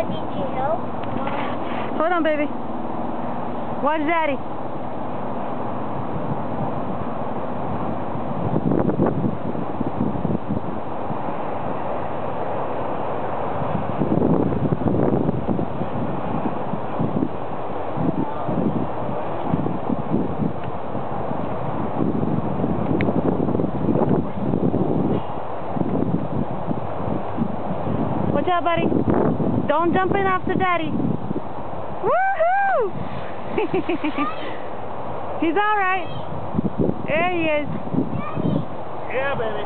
Help? Hold on, baby. Watch daddy. Watch out, buddy. Don't jump in after daddy. Woohoo! He's alright. There he is. Yeah, baby.